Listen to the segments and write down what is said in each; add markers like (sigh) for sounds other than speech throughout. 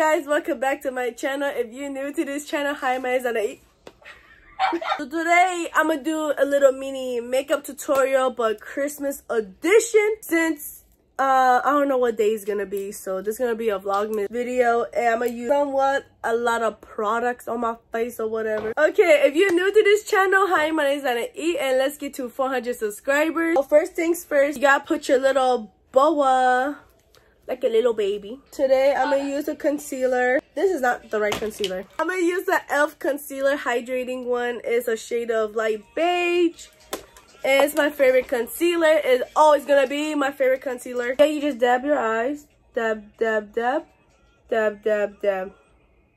guys, welcome back to my channel. If you're new to this channel, hi, my name is Anahi. (laughs) so today, I'm gonna do a little mini makeup tutorial, but Christmas edition. Since, uh, I don't know what day is gonna be, so this is gonna be a vlogmas video, and I'm gonna use somewhat a lot of products on my face or whatever. Okay, if you're new to this channel, hi, my name is Anahi, and let's get to 400 subscribers. So first things first, you gotta put your little boa like a little baby. Today, I'm gonna use a concealer. This is not the right concealer. I'm gonna use the e.l.f. concealer hydrating one. It's a shade of light beige. And it's my favorite concealer. It's always gonna be my favorite concealer. Yeah, you just dab your eyes. Dab, dab, dab. Dab, dab, dab.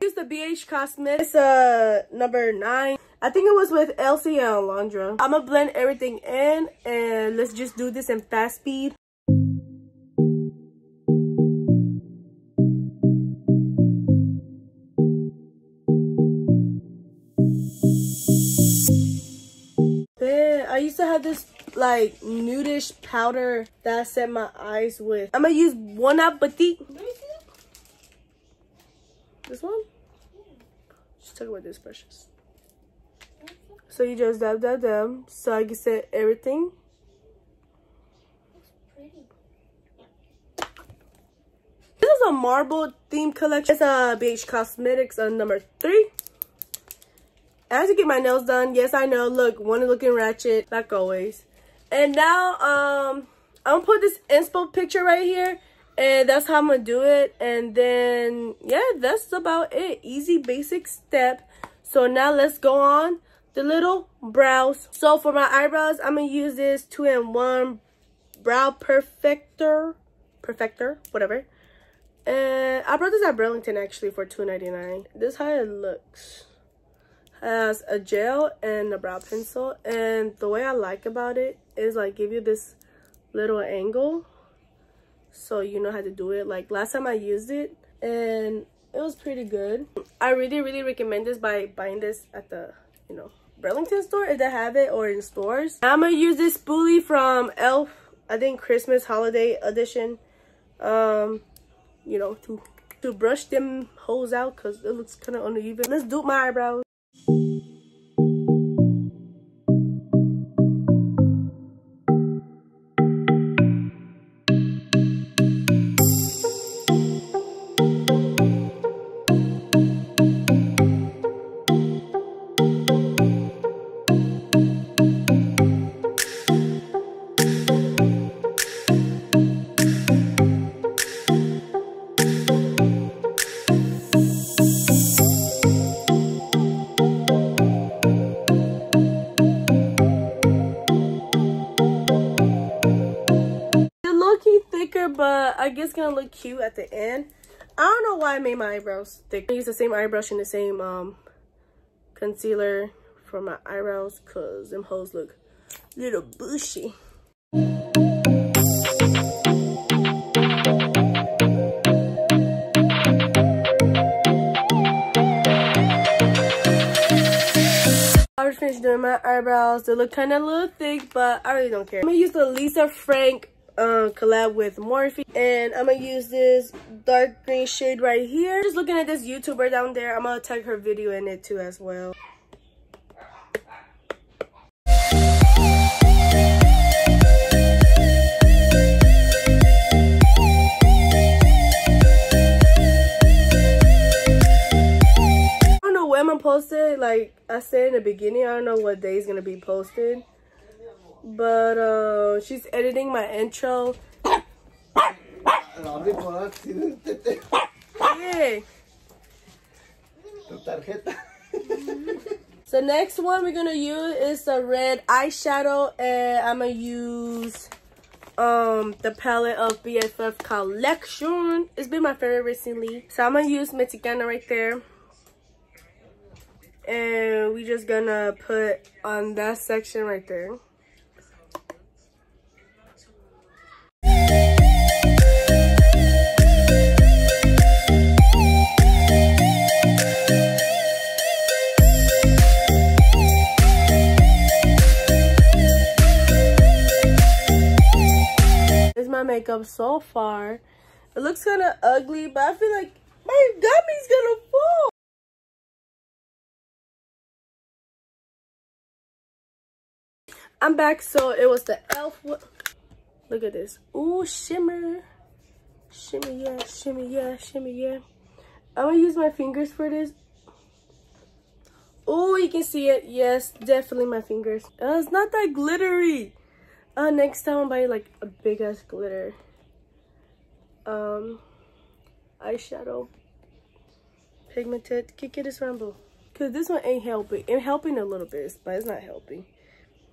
Use the BH Cosmetics It's uh, number 9. I think it was with Elsie and Alondra. I'm gonna blend everything in and let's just do this in fast speed. Used to have this like nudish powder that I set my eyes with. I'm gonna use Bon Appetit. This one? Just talk about this precious. So you just dab dab dab so I can set everything. This is a marble theme collection. It's uh, a BH Cosmetics on number three. I have to get my nails done. Yes, I know. Look, one looking ratchet, like always. And now, um, I'm gonna put this inspo picture right here. And that's how I'm gonna do it. And then, yeah, that's about it. Easy, basic step. So now let's go on the little brows. So for my eyebrows, I'm gonna use this 2-in-1 Brow Perfector. Perfector, whatever. And I brought this at Burlington actually for $2.99. This is how it looks has a gel and a brow pencil. And the way I like about it is like give you this little angle so you know how to do it. Like last time I used it and it was pretty good. I really really recommend this by buying this at the you know Burlington store if they have it or in stores. I'm gonna use this spoolie from elf I think Christmas holiday edition. Um you know to to brush them holes out because it looks kind of uneven. Let's do my eyebrows I guess gonna look cute at the end. I don't know why I made my eyebrows thick. I use the same eyebrush and the same um concealer for my eyebrows because them hoes look a little bushy. I just finished doing my eyebrows. They look kind of a little thick, but I really don't care. I'm to use the Lisa Frank uh, collab with Morphe. And I'm gonna use this dark green shade right here. Just looking at this YouTuber down there. I'm gonna tag her video in it too as well. I don't know when I'm posted. Like I said in the beginning, I don't know what day is gonna be posted. But uh, she's editing my intro. Hey. so next one we're gonna use is the red eyeshadow and I'm gonna use um the palette of BFF collection. It's been my favorite recently. So I'm gonna use Mexicana right there. And we just gonna put on that section right there. Makeup so far. It looks kind of ugly, but I feel like My gummy's gonna fall. I'm back. So it was the elf. Look at this. Ooh, shimmer. Shimmy, yeah, shimmy, yeah, shimmy, yeah. I'm gonna use my fingers for this. Oh, you can see it. Yes, definitely my fingers. Uh, it's not that glittery. Uh, next time I'll buy like a big ass glitter. Um, eyeshadow. Pigmented. Kick it is Rambo. Cause this one ain't helping. It's helping a little bit, but it's not helping.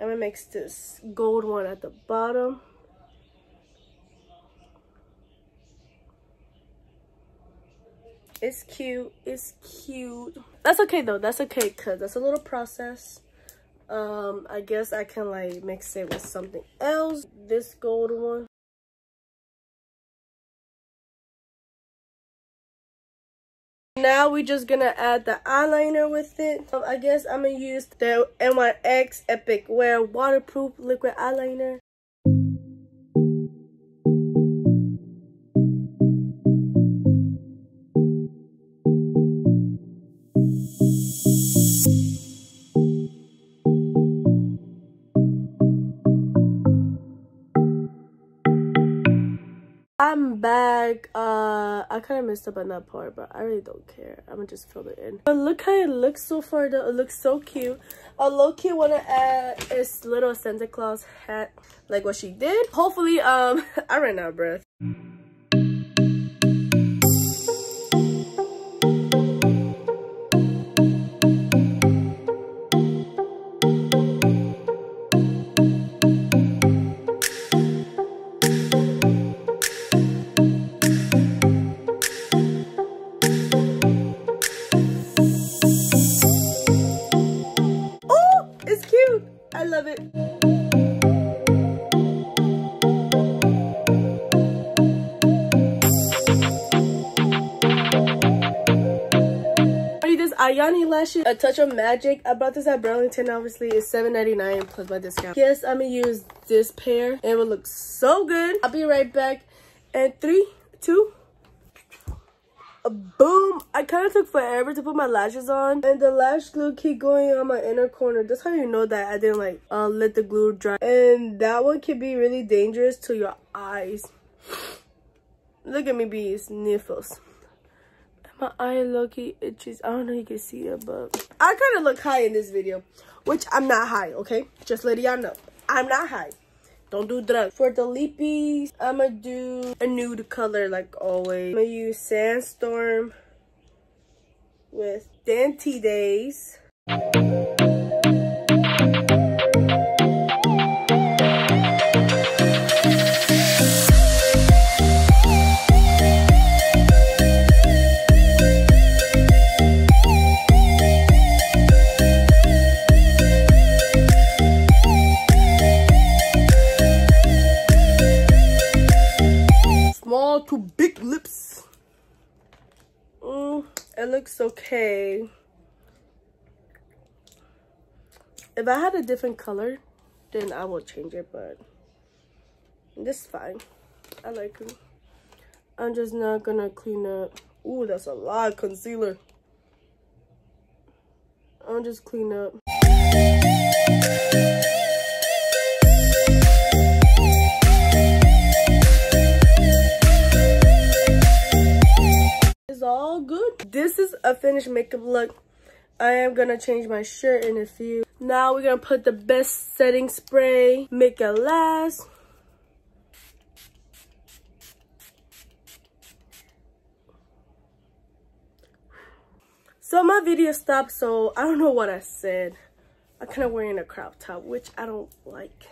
I'm gonna mix this gold one at the bottom. It's cute. It's cute. That's okay though. That's okay because that's a little process. Um, I guess I can like mix it with something else. This gold one. Now we're just gonna add the eyeliner with it. Um, I guess I'm gonna use the NYX Epic Wear Waterproof Liquid Eyeliner. I'm back. Uh, I kind of messed up on that part, but I really don't care. I'm gonna just fill it in. But look how it looks so far though. It looks so cute. A low key wanna add this little Santa Claus hat, like what she did. Hopefully, um, (laughs) I ran out of breath. Ayani lashes, a touch of magic. I bought this at Burlington, obviously. It's $7.99 plus my discount. Yes, I'm gonna use this pair. It will look so good. I'll be right back. And three, two, boom i kind of took forever to put my lashes on and the lash glue keep going on my inner corner that's how you know that i didn't like uh, let the glue dry and that one can be really dangerous to your eyes look at me be sniffles my eye lucky itches i don't know if you can see it but i kind of look high in this video which i'm not high okay just letting y'all know i'm not high don't do drugs. For the lippies, I'm gonna do a nude color like always. I'm gonna use Sandstorm with Dainty Days. Mm, looks okay. If I had a different color, then I will change it, but this is fine. I like it. I'm just not gonna clean up. Ooh, that's a lot of concealer. I'll just clean up. This is a finished makeup look. I am gonna change my shirt in a few. Now we're gonna put the best setting spray, make it last. So my video stopped, so I don't know what I said. I'm kind of wearing a crop top, which I don't like.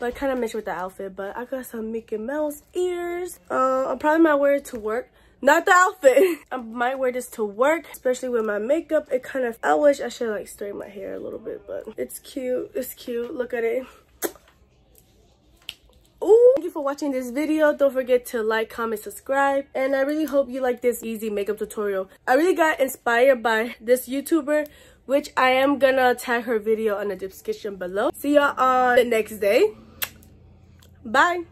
But I kind of matched with the outfit. But I got some Mickey Mouse ears. Uh, I probably might wear it to work. Not the outfit. (laughs) I might wear this to work, especially with my makeup. It kind of, I wish I should like straighten my hair a little bit, but it's cute. It's cute. Look at it. Ooh, thank you for watching this video. Don't forget to like, comment, subscribe. And I really hope you like this easy makeup tutorial. I really got inspired by this YouTuber, which I am gonna tag her video on the description below. See y'all on the next day. Bye.